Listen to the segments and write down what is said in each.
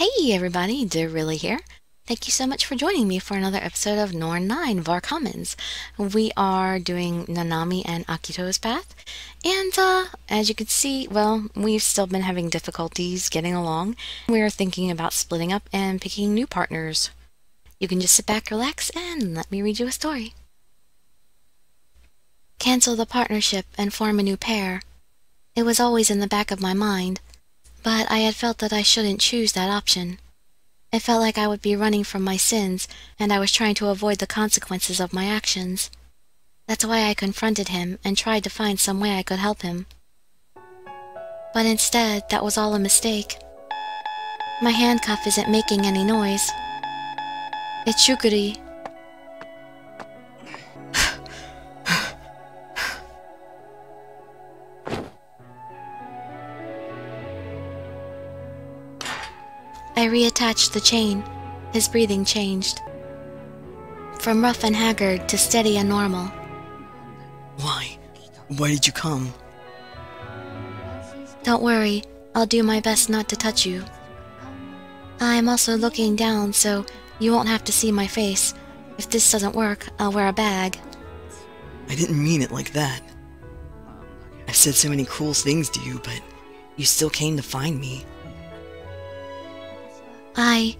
Hey everybody, Dirili here. Thank you so much for joining me for another episode of Norn 9 Var Commons. We are doing Nanami and Akito's path, and uh, as you can see, well, we've still been having difficulties getting along. We are thinking about splitting up and picking new partners. You can just sit back, relax, and let me read you a story. Cancel the partnership and form a new pair. It was always in the back of my mind, but I had felt that I shouldn't choose that option. It felt like I would be running from my sins, and I was trying to avoid the consequences of my actions. That's why I confronted him and tried to find some way I could help him. But instead, that was all a mistake. My handcuff isn't making any noise. It's Shukuri. I reattached the chain. His breathing changed. From rough and haggard to steady and normal. Why? Why did you come? Don't worry, I'll do my best not to touch you. I'm also looking down, so you won't have to see my face. If this doesn't work, I'll wear a bag. I didn't mean it like that. I've said so many cruel things to you, but you still came to find me. I...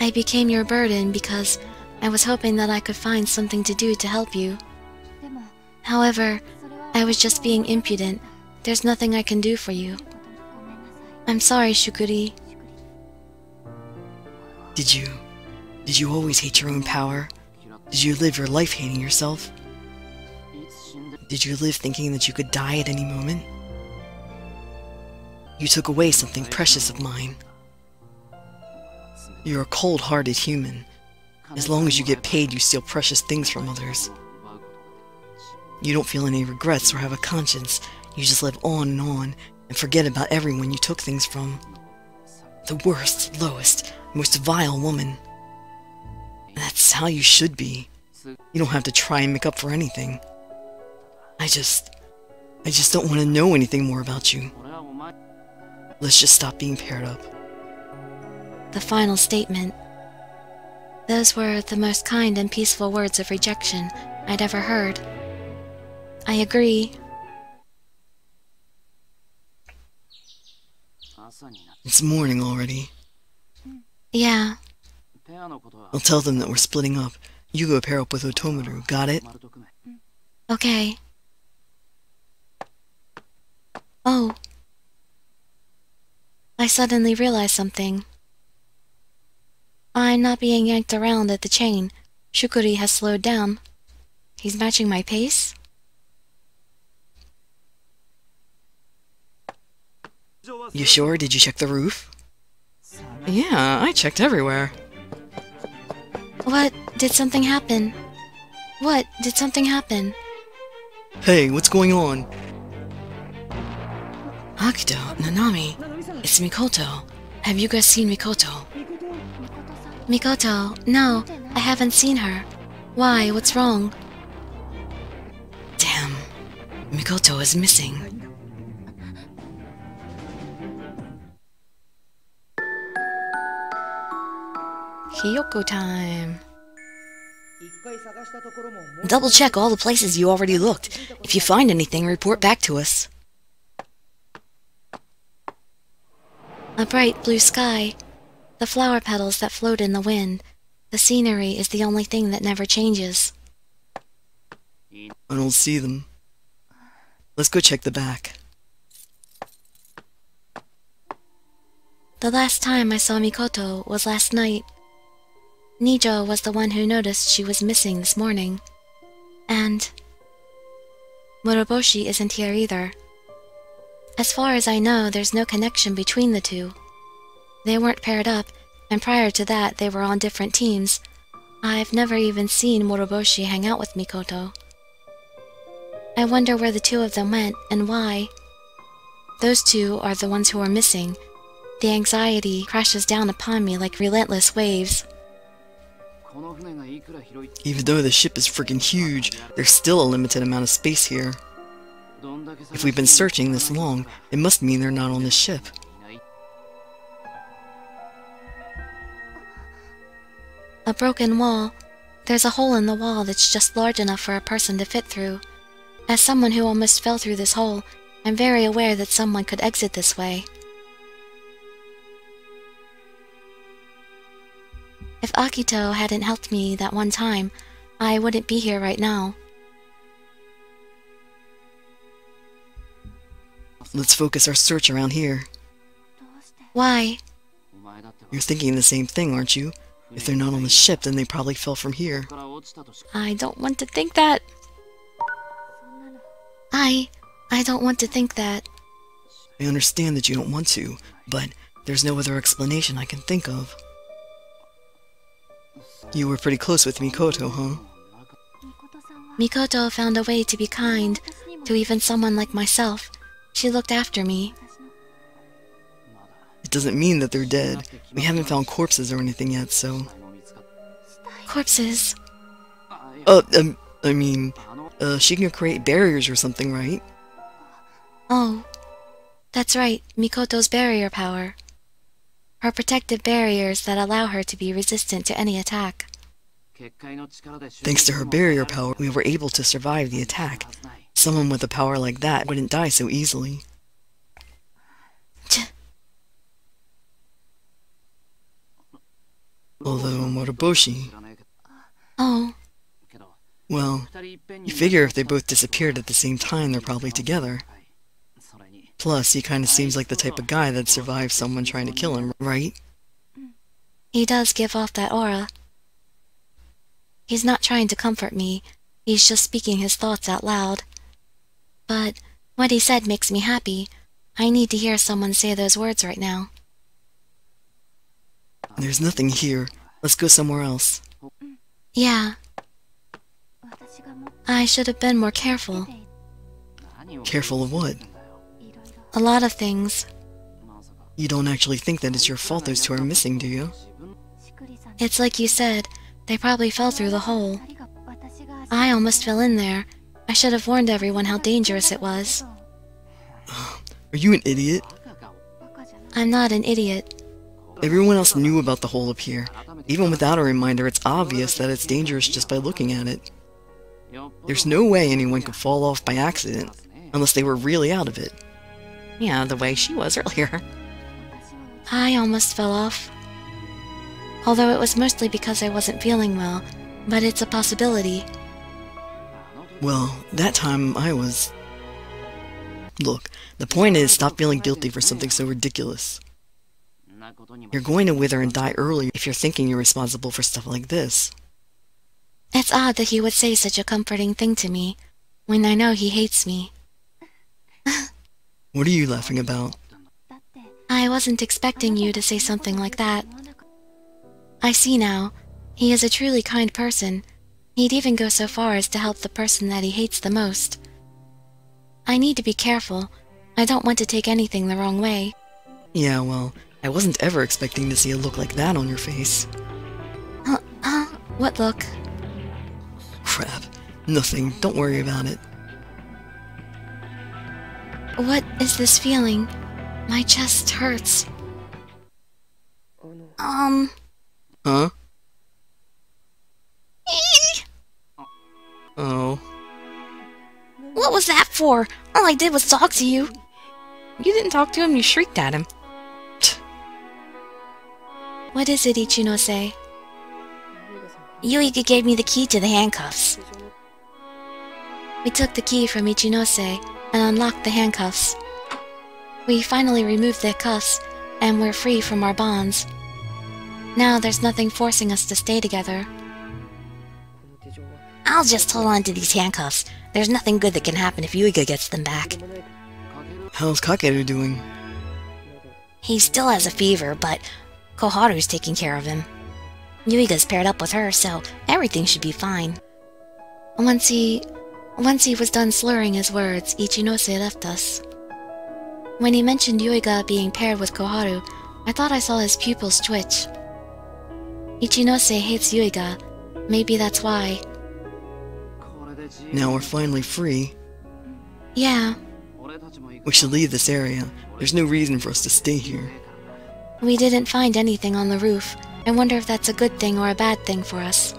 I became your burden because I was hoping that I could find something to do to help you. However, I was just being impudent. There's nothing I can do for you. I'm sorry, Shukuri. Did you... Did you always hate your own power? Did you live your life hating yourself? Did you live thinking that you could die at any moment? You took away something precious of mine. You're a cold-hearted human. As long as you get paid, you steal precious things from others. You don't feel any regrets or have a conscience. You just live on and on and forget about everyone you took things from. The worst, lowest, most vile woman. That's how you should be. You don't have to try and make up for anything. I just... I just don't want to know anything more about you. Let's just stop being paired up. The final statement. Those were the most kind and peaceful words of rejection I'd ever heard. I agree. It's morning already. Yeah, I'll tell them that we're splitting up. You go pair up with Otomaru, got it? okay. Oh. I suddenly realized something. I'm not being yanked around at the chain. Shukuri has slowed down. He's matching my pace? You sure? Did you check the roof? Yeah, I checked everywhere. What? Did something happen? What? Did something happen? Hey, what's going on? Akito, Nanami, it's Mikoto. Have you guys seen Mikoto? Mikoto, no, I haven't seen her. Why? What's wrong? Damn. Mikoto is missing. Hiyoko time. Double check all the places you already looked. If you find anything, report back to us. A bright blue sky. The flower petals that float in the wind. The scenery is the only thing that never changes. I don't see them. Let's go check the back. The last time I saw Mikoto was last night. Nijo was the one who noticed she was missing this morning. And Moroboshi isn't here either. As far as I know, there's no connection between the two. They weren't paired up, and prior to that, they were on different teams. I've never even seen Moroboshi hang out with Mikoto. I wonder where the two of them went and why. Those two are the ones who are missing. The anxiety crashes down upon me like relentless waves. Even though the ship is freaking huge, there's still a limited amount of space here. If we've been searching this long, it must mean they're not on this ship. A broken wall. There's a hole in the wall that's just large enough for a person to fit through. As someone who almost fell through this hole, I'm very aware that someone could exit this way. If Akito hadn't helped me that one time, I wouldn't be here right now. Let's focus our search around here. Why? You're thinking the same thing, aren't you? If they're not on the ship, then they probably fell from here. I don't want to think that. I. I don't want to think that. I understand that you don't want to, but there's no other explanation I can think of. You were pretty close with Mikoto, huh? Mikoto found a way to be kind to even someone like myself. She looked after me. It doesn't mean that they're dead. We haven't found corpses or anything yet, so... Corpses. Uh, um, I mean, uh, she can create barriers or something, right? Oh. That's right, Mikoto's barrier power. Her protective barriers that allow her to be resistant to any attack. Thanks to her barrier power, we were able to survive the attack. Someone with a power like that wouldn't die so easily. Although Moroboshi, Oh, well, you figure if they both disappeared at the same time, they're probably together. Plus, he kinda seems like the type of guy that'd survive someone trying to kill him, right? he does give off that aura. He's not trying to comfort me, he's just speaking his thoughts out loud. But what he said makes me happy. I need to hear someone say those words right now. There's nothing here. Let's go somewhere else. Yeah, I should have been more careful. Careful of what? A lot of things. You don't actually think that it's your fault those two are missing, do you? It's like you said, they probably fell through the hole. I almost fell in there. I should have warned everyone how dangerous it was. Are you an idiot? I'm not an idiot. Everyone else knew about the hole up here. Even without a reminder, it's obvious that it's dangerous just by looking at it. There's no way anyone could fall off by accident, unless they were really out of it. Yeah, the way she was earlier. I almost fell off. Although it was mostly because I wasn't feeling well, but it's a possibility. Well, that time I was... Look, the point is stop feeling guilty for something so ridiculous. You're going to wither and die early if you're thinking you're responsible for stuff like this. It's odd that he would say such a comforting thing to me, when I know he hates me. What are you laughing about? I wasn't expecting you to say something like that. I see now. He is a truly kind person. He'd even go so far as to help the person that he hates the most. I need to be careful. I don't want to take anything the wrong way. Yeah, well, I wasn't ever expecting to see a look like that on your face. Huh? huh? What look? Crap. Nothing. Don't worry about it. What is this feeling? My chest hurts. Um. Huh? Oh. What was that for? All I did was talk to you. You didn't talk to him, you shrieked at him. What is it, Ichinose? Yuiga gave me the key to the handcuffs. We took the key from Ichinose and unlocked the handcuffs. We finally removed the cuffs, and we're free from our bonds. Now there's nothing forcing us to stay together. I'll just hold on to these handcuffs. There's nothing good that can happen if Yuiga gets them back. How's Kakeru doing? He still has a fever, but Koharu's taking care of him. Yuiga's paired up with her, so everything should be fine. Once he... Once he was done slurring his words, Ichinose left us. When he mentioned Yuiga being paired with Koharu, I thought I saw his pupils twitch. Ichinose hates Yuiga. Maybe that's why. Now we're finally free. Yeah, We should leave this area. There's no reason for us to stay here. We didn't find anything on the roof, I wonder if that's a good thing or a bad thing for us.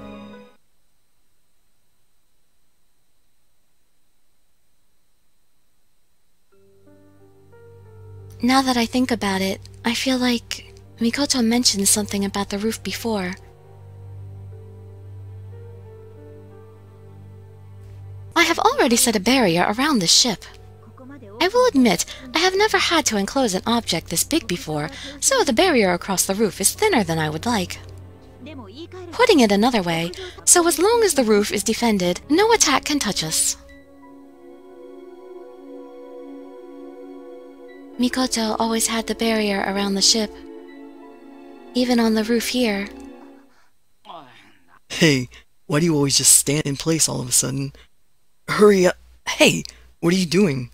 Now that I think about it, I feel like Mikoto mentioned something about the roof before. I have already set a barrier around the ship. I will admit, I have never had to enclose an object this big before, so the barrier across the roof is thinner than I would like. Putting it another way, so as long as the roof is defended, no attack can touch us. Mikoto always had the barrier around the ship. Even on the roof here. Hey, why do you always just stand in place all of a sudden? Hurry up! Hey, what are you doing?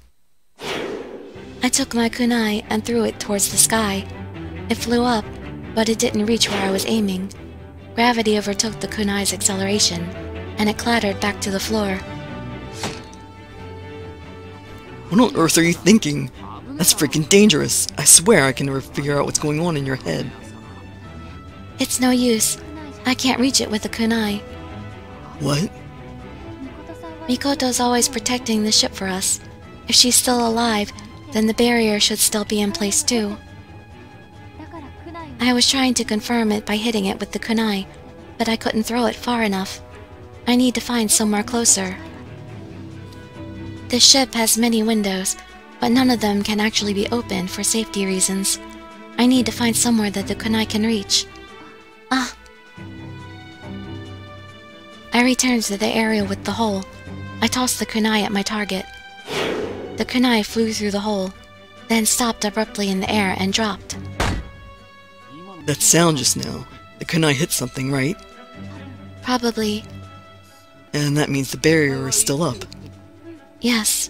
I took my kunai and threw it towards the sky. It flew up, but it didn't reach where I was aiming. Gravity overtook the kunai's acceleration, and it clattered back to the floor. What on earth are you thinking? That's freaking dangerous. I swear I can never figure out what's going on in your head. It's no use. I can't reach it with the kunai. What? Mikoto's always protecting the ship for us. If she's still alive, then the barrier should still be in place too. I was trying to confirm it by hitting it with the kunai, but I couldn't throw it far enough. I need to find somewhere closer. The ship has many windows, but none of them can actually be opened for safety reasons. I need to find somewhere that the kunai can reach. Ah! I returned to the area with the hole. I tossed the kunai at my target. The kunai flew through the hole, then stopped abruptly in the air and dropped. That sound just now. The kunai hit something, right? Probably, And that means the barrier is still up. yes.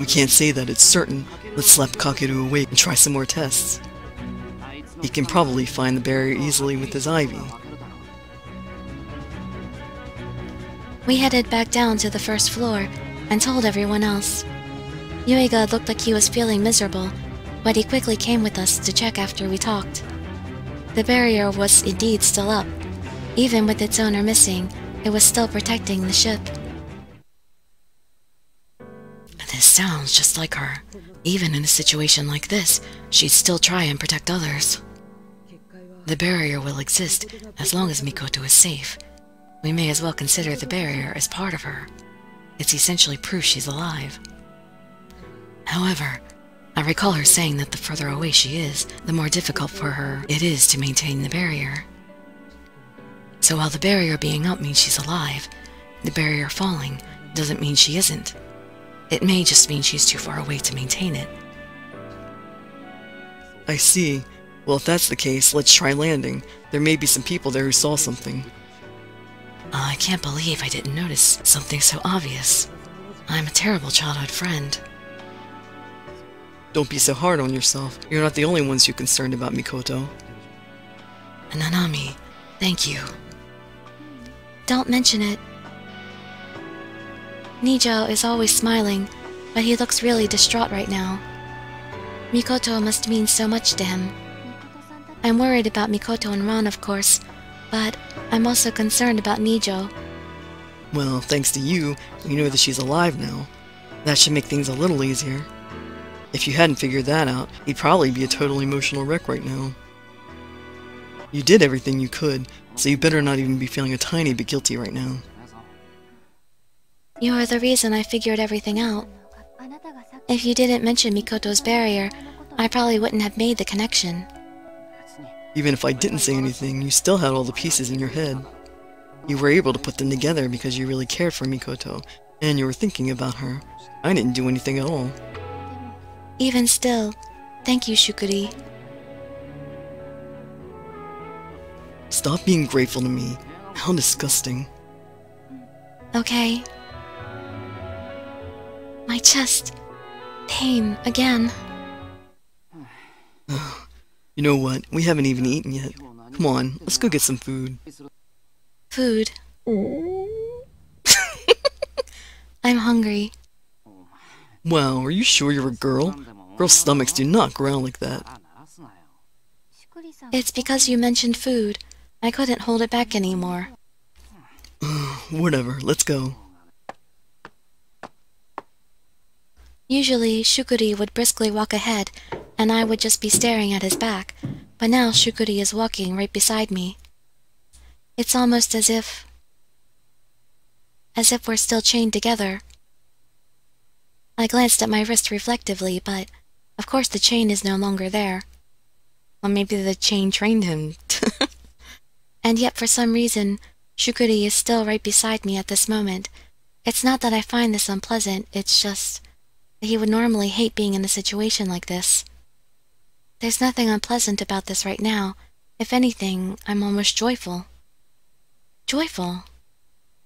We can't say that it's certain. Let's slap Kakeru awake and try some more tests. He can probably find the barrier easily with his ivy. We headed back down to the first floor and told everyone else. Yuiga looked like he was feeling miserable, but he quickly came with us to check after we talked. The barrier was indeed still up. Even with its owner missing, it was still protecting the ship. This sounds just like her. Even in a situation like this, she'd still try and protect others. The barrier will exist as long as Mikoto is safe. We may as well consider the barrier as part of her. It's essentially proof she's alive. However, I recall her saying that the further away she is, the more difficult for her it is to maintain the barrier. So while the barrier being up means she's alive, the barrier falling doesn't mean she isn't. It may just mean she's too far away to maintain it. I see. Well, if that's the case, let's try landing. There may be some people there who saw something. I can't believe I didn't notice something so obvious. I'm a terrible childhood friend. Don't be so hard on yourself. You're not the only ones who concerned about Mikoto. Nanami, thank you. Don't mention it. Nijo is always smiling, but he looks really distraught right now. Mikoto must mean so much to him. I'm worried about Mikoto and Ron, of course, but I'm also concerned about Nijo. Well, thanks to you, we know that she's alive now. That should make things a little easier. If you hadn't figured that out, he'd probably be a total emotional wreck right now. You did everything you could, so you better not even be feeling a tiny bit guilty right now. You are the reason I figured everything out. If you didn't mention Mikoto's barrier, I probably wouldn't have made the connection. Even if I didn't say anything, you still had all the pieces in your head. You were able to put them together because you really cared for Mikoto, and you were thinking about her. I didn't do anything at all. Even still, thank you, Shukuri. Stop being grateful to me. How disgusting. Okay. My chest. Pain again. You know what? We haven't even eaten yet. Come on, let's go get some food. Food. I'm hungry. Wow, are you sure you're a girl? Girls' stomachs do not growl like that. It's because you mentioned food. I couldn't hold it back anymore. Whatever, let's go. Usually, Shukuri would briskly walk ahead, and I would just be staring at his back, but now Shukuri is walking right beside me. It's almost as if... as if we're still chained together. I glanced at my wrist reflectively, but of course the chain is no longer there. Well, maybe the chain trained him. and yet, for some reason, Shukuri is still right beside me at this moment. It's not that I find this unpleasant, it's just that he would normally hate being in a situation like this. There's nothing unpleasant about this right now. If anything, I'm almost joyful. Joyful?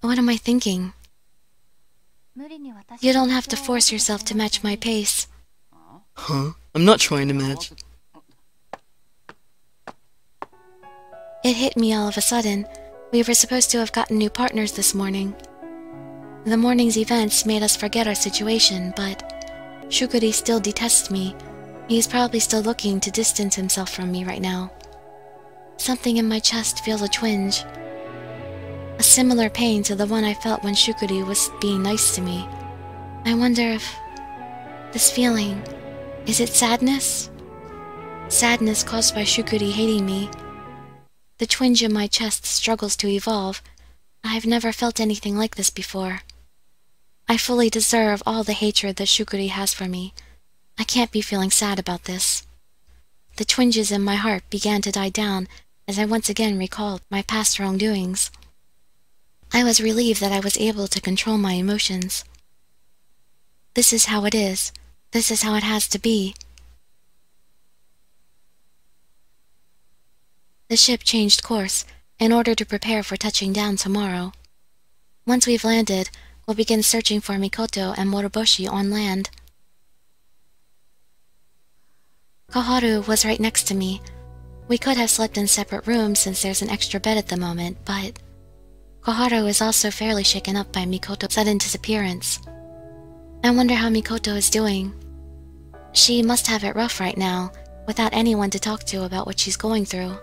What am I thinking? You don't have to force yourself to match my pace. Huh? I'm not trying to match. It hit me all of a sudden. We were supposed to have gotten new partners this morning. The morning's events made us forget our situation, but Shukuri still detests me. He is probably still looking to distance himself from me right now. Something in my chest feels a twinge. A similar pain to the one I felt when Shukuri was being nice to me. I wonder if... This feeling... Is it sadness? Sadness caused by Shukuri hating me. The twinge in my chest struggles to evolve. I have never felt anything like this before. I fully deserve all the hatred that Shukuri has for me. I can't be feeling sad about this. The twinges in my heart began to die down as I once again recalled my past wrongdoings. I was relieved that I was able to control my emotions. This is how it is. This is how it has to be. The ship changed course in order to prepare for touching down tomorrow. Once we've landed, we'll begin searching for Mikoto and Moroboshi on land. Koharu was right next to me. We could have slept in separate rooms since there's an extra bed at the moment, but Koharu is also fairly shaken up by Mikoto's sudden disappearance. I wonder how Mikoto is doing. She must have it rough right now, without anyone to talk to about what she's going through.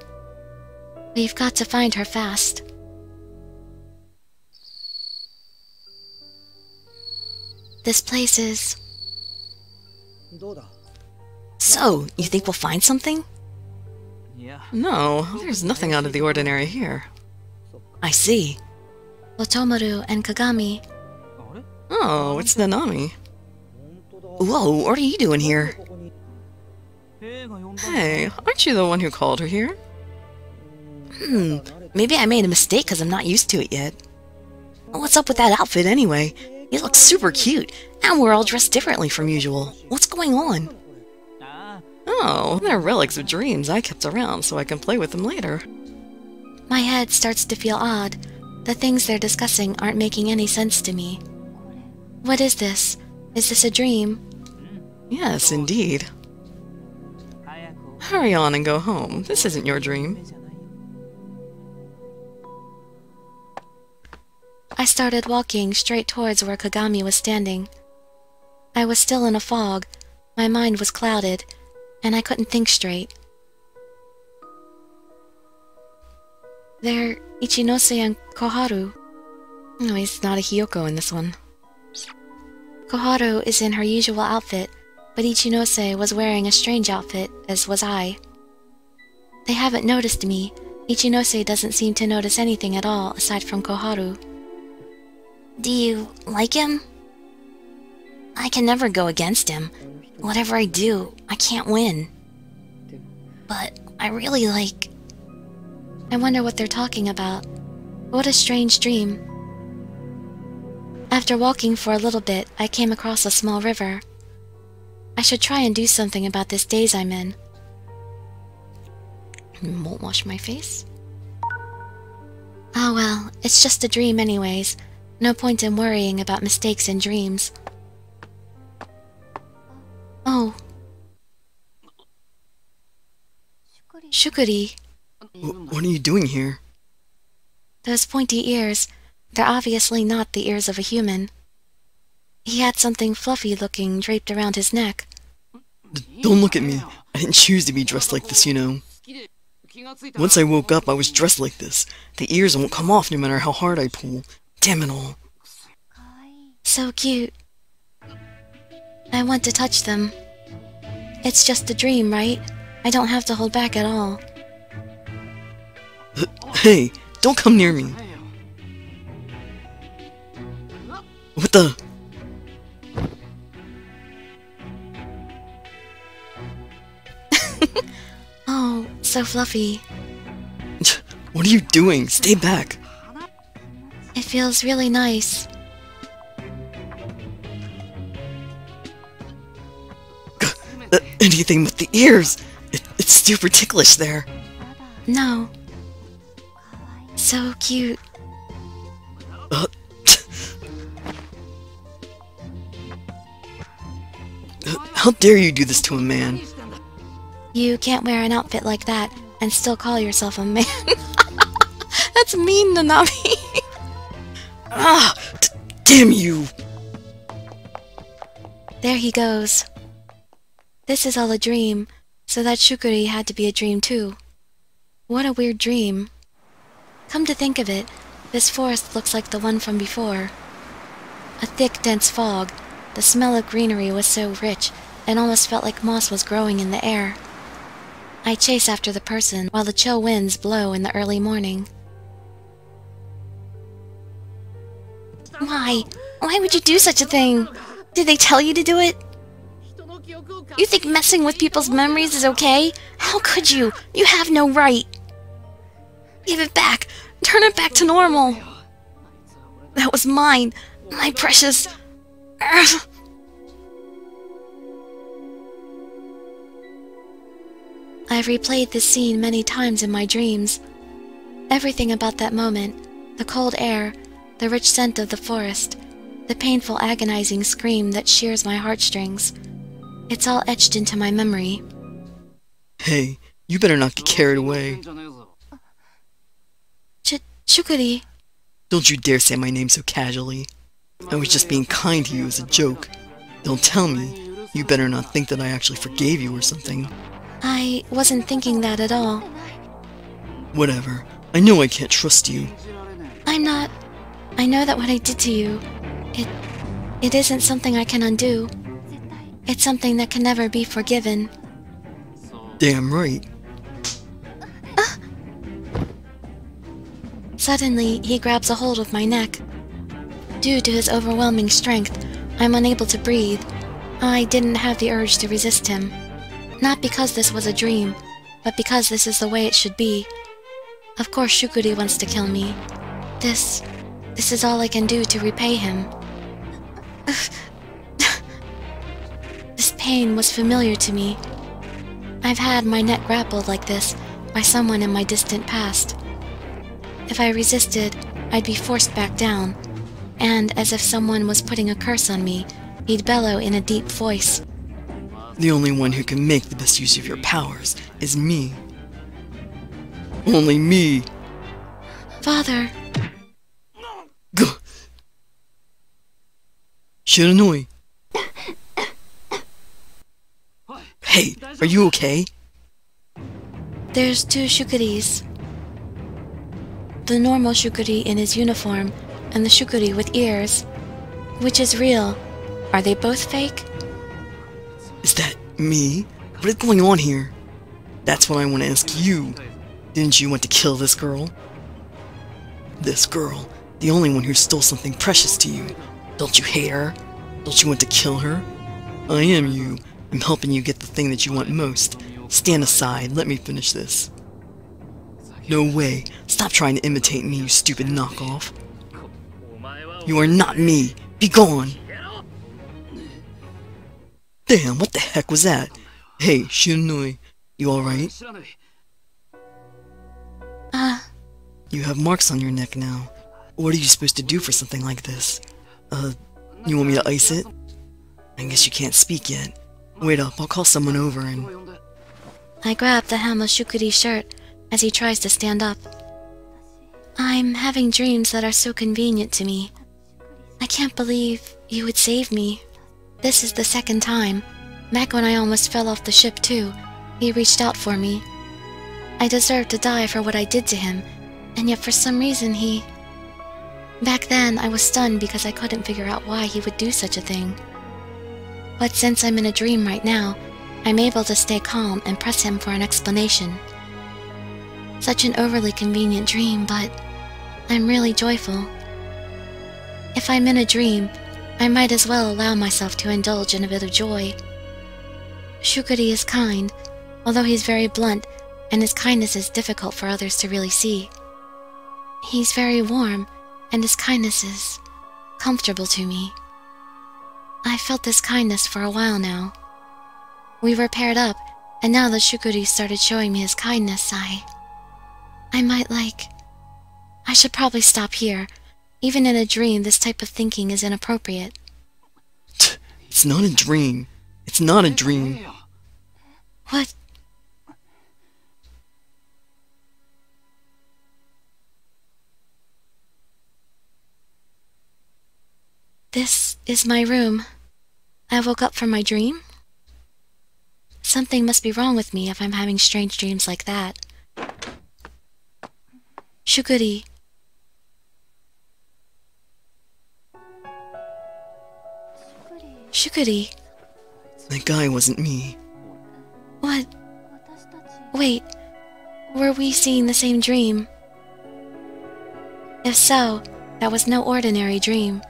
We've got to find her fast. This place is... So, you think we'll find something? Yeah. No, there's nothing out of the ordinary here. I see. Otomaru and Kagami. Oh, it's Nanami. Whoa, what are you doing here? Hey, aren't you the one who called her here? Hmm, maybe I made a mistake because I'm not used to it yet. What's up with that outfit anyway? You look super cute, and we're all dressed differently from usual. What's going on? Oh, they're relics of dreams I kept around so I can play with them later. My head starts to feel odd. The things they're discussing aren't making any sense to me. What is this? Is this a dream? Yes, indeed. Hurry on and go home. This isn't your dream. I started walking straight towards where Kagami was standing. I was still in a fog, my mind was clouded, and I couldn't think straight. They're Ichinose and Koharu. No, he's not a Hiyoko in this one. Koharu is in her usual outfit, but Ichinose was wearing a strange outfit, as was I. They haven't noticed me. Ichinose doesn't seem to notice anything at all aside from Koharu. Do you like him? I can never go against him. Whatever I do, I can't win. But I really like... I wonder what they're talking about. What a strange dream. After walking for a little bit, I came across a small river. I should try and do something about this daze I'm in. Won't wash my face? Oh well, it's just a dream anyways. No point in worrying about mistakes in dreams. Oh. Shukuri. What are you doing here? Those pointy ears, they're obviously not the ears of a human. He had something fluffy looking draped around his neck. D don't look at me. I didn't choose to be dressed like this, you know. Once I woke up, I was dressed like this. The ears won't come off no matter how hard I pull. Damn it all. So cute. I want to touch them. It's just a dream, right? I don't have to hold back at all. Hey, don't come near me. What the? Oh, so fluffy. What are you doing? Stay back. It feels really nice. Uh, anything but the ears. It, it's super ticklish there. No. So cute. Uh, How dare you do this to a man? You can't wear an outfit like that and still call yourself a man. That's mean, Nanami. Ah! D- damn you! there he goes. This is all a dream, so that Shukuri had to be a dream too. What a weird dream. Come to think of it, this forest looks like the one from before. A thick, dense fog. The smell of greenery was so rich, it almost felt like moss was growing in the air. I chase after the person while the chill winds blow in the early morning. Why? Why would you do such a thing? Did they tell you to do it? You think messing with people's memories is okay? How could you? You have no right. Give it back. Turn it back to normal. That was mine. My precious. I've replayed this scene many times in my dreams. Everything about that moment the cold air, the rich scent of the forest, the painful, agonizing scream that shears my heartstrings it's all etched into my memory. Hey, you better not get carried away. Shukuri, Don't you dare say my name so casually. I was just being kind to you as a joke. Don't tell me. You better not think that I actually forgave you or something. I wasn't thinking that at all. Whatever. I know I can't trust you. I'm not. I know that what I did to you, it. it isn't something I can undo. It's something that can never be forgiven. Damn right. Suddenly, he grabs a hold of my neck. Due to his overwhelming strength, I'm unable to breathe. I didn't have the urge to resist him. Not because this was a dream, but because this is the way it should be. Of course, Shukuri wants to kill me. This. this is all I can do to repay him. this pain was familiar to me. I've had my neck grappled like this by someone in my distant past. If I resisted, I'd be forced back down, and as if someone was putting a curse on me, he'd bellow in a deep voice. The only one who can make the best use of your powers is me. Only me. Father, Go. Shiranui. Hey, are you okay? there's two Shukuris. The normal Shukuri in his uniform, and the Shukuri with ears. Which is real? Are they both fake? Is that me? What is going on here? That's what I want to ask you. Didn't you want to kill this girl? This girl, the only one who stole something precious to you. Don't you hate her? Don't you want to kill her? I am you. I'm helping you get the thing that you want most. Stand aside, let me finish this. No way. Stop trying to imitate me, you stupid knockoff. You are not me. Be gone. Damn, what the heck was that? Hey, Shiranui, you alright? Ah, You have marks on your neck now. What are you supposed to do for something like this? Uh, you want me to ice it? I guess you can't speak yet. Wait up, I'll call someone over and... I grabbed the Shukuri's shirt as he tries to stand up. I'm having dreams that are so convenient to me. I can't believe you would save me. This is the second time. Back when I almost fell off the ship, too, he reached out for me. I deserve to die for what I did to him, and yet for some reason he. Back then, I was stunned because I couldn't figure out why he would do such a thing. But since I'm in a dream right now, I'm able to stay calm and press him for an explanation. Such an overly convenient dream, but I'm really joyful. If I'm in a dream, I might as well allow myself to indulge in a bit of joy. Shukuri is kind, although he's very blunt, and his kindness is difficult for others to really see. He's very warm, and his kindness is comfortable to me. I've felt this kindness for a while now. We were paired up, and now that Shukuri started showing me his kindness, I... I might like... I should probably stop here. Even in a dream, this type of thinking is inappropriate. It's not a dream. It's not a dream. What? This is my room. I woke up from my dream? Something must be wrong with me if I'm having strange dreams like that. Shukuri. Shukuri. That guy wasn't me. What? Wait, were we seeing the same dream? If so, that was no ordinary dream.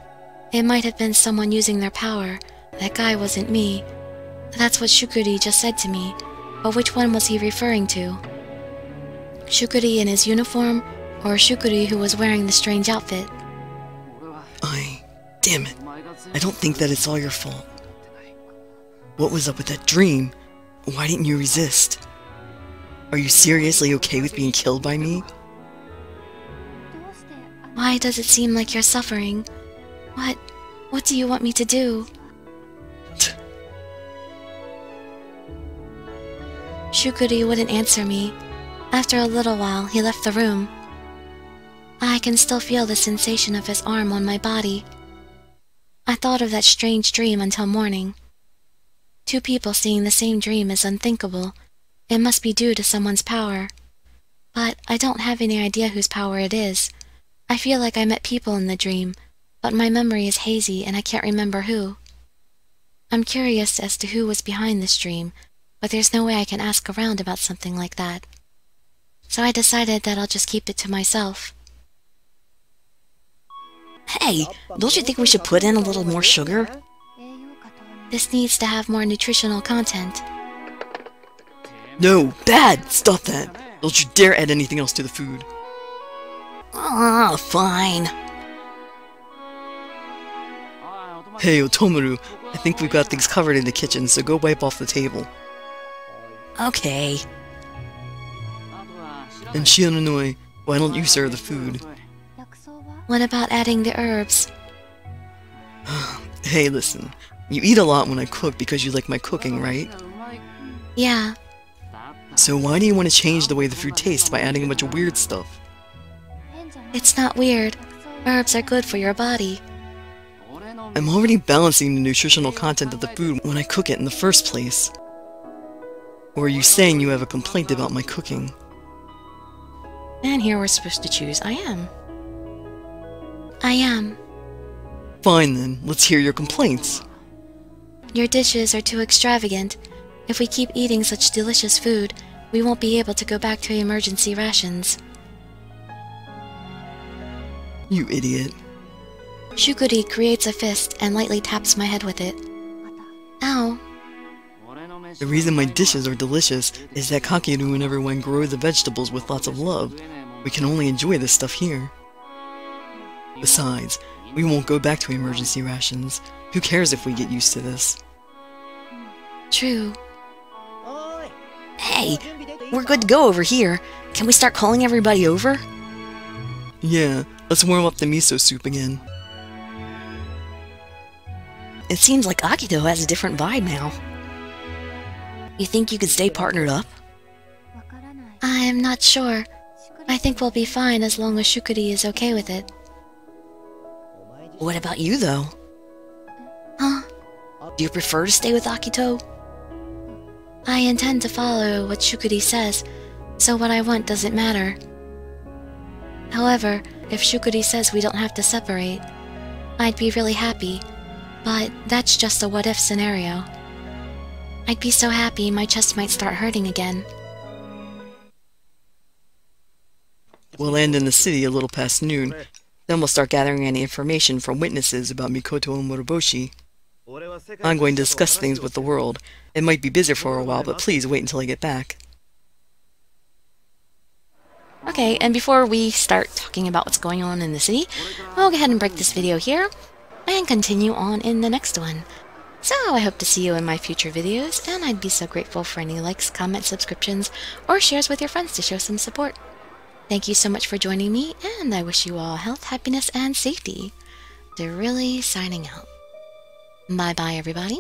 It might have been someone using their power. That guy wasn't me. That's what Shukuri just said to me. But which one was he referring to? Shukuri in his uniform, or Shukuri who was wearing the strange outfit? I. Damn it. I don't think that it's all your fault. What was up with that dream? Why didn't you resist? Are you seriously okay with being killed by me? Why does it seem like you're suffering? What? What do you want me to do? Shukuri wouldn't answer me. After a little while, he left the room. I can still feel the sensation of his arm on my body. I thought of that strange dream until morning. Two people seeing the same dream is unthinkable. It must be due to someone's power. But I don't have any idea whose power it is. I feel like I met people in the dream, but my memory is hazy and I can't remember who. I'm curious as to who was behind this dream, but there's no way I can ask around about something like that. So I decided that I'll just keep it to myself. Hey, don't you think we should put in a little more sugar? This needs to have more nutritional content. No, bad! Stop that! Don't you dare add anything else to the food. Ah, fine. Hey, Otomaru, I think we've got things covered in the kitchen, so go wipe off the table. Okay. And Shiranui, why don't you serve the food? What about adding the herbs? Hey, listen. You eat a lot when I cook because you like my cooking, right? Yeah, So why do you want to change the way the food tastes by adding a bunch of weird stuff? it's not weird. Herbs are good for your body. I'm already balancing the nutritional content of the food when I cook it in the first place. Or are you saying you have a complaint about my cooking? And here we're supposed to choose I am. I am. Fine then, let's hear your complaints. Your dishes are too extravagant. If we keep eating such delicious food, we won't be able to go back to emergency rations. You idiot. Shukuri creates a fist and lightly taps my head with it. Ow. The reason my dishes are delicious is that Kakeru and everyone grow the vegetables with lots of love. We can only enjoy this stuff here. Besides, we won't go back to emergency rations. Who cares if we get used to this? True. Hey, we're good to go over here. Can we start calling everybody over? Yeah, let's warm up the miso soup again. It seems like Akito has a different vibe now. You think you could stay partnered up? I am not sure. I think we'll be fine as long as Shukuri is okay with it. What about you, though? Huh? Do you prefer to stay with Akito? I intend to follow what Shukuri says, so what I want doesn't matter. However, if Shukuri says we don't have to separate, I'd be really happy, but that's just a what-if scenario. I'd be so happy my chest might start hurting again. We'll land in the city a little past noon. Then we'll start gathering any information from witnesses about Mikoto and Moroboshi. I'm going to discuss things with the world. It might be busy for a while, but please wait until I get back. Okay, and before we start talking about what's going on in the city, I'll go ahead and break this video here and continue on in the next one. So I hope to see you in my future videos, and I'd be so grateful for any likes, comments, subscriptions, or shares with your friends to show some support. Thank you so much for joining me, and I wish you all health, happiness, and safety. Dirili signing out. Bye bye, everybody.